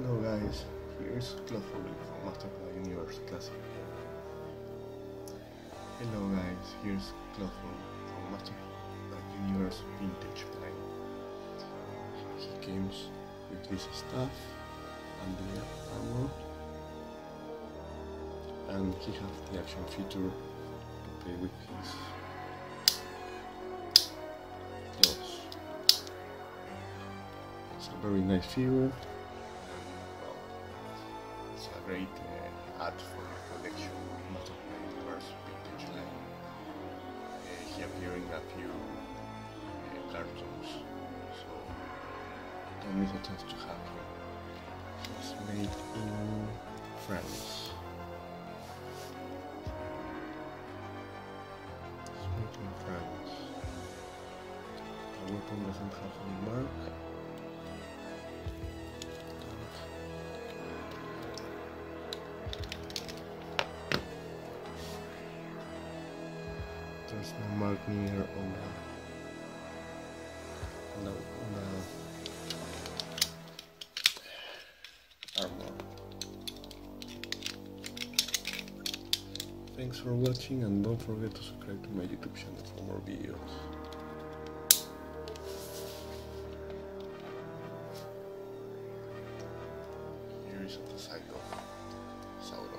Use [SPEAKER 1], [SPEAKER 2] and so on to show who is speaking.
[SPEAKER 1] Hello guys, here's Clawful from Master of the Universe Classic. Hello guys, here's Clawful from Master of the Universe Vintage Line. Uh, he comes with this stuff and the armor and he has the action feature to play with his clothes. It's a very nice figure great uh, ad for the collection Master of the Universe Vintage Line. Uh, he appeared in a few uh, cartoons, so don't miss a chance to have him. It's made in France. Made in France. The weapon doesn't have any mark. There's no mark near on the the armor. Thanks for watching and don't forget to subscribe to my YouTube channel for more videos. Here is the side of Sauron.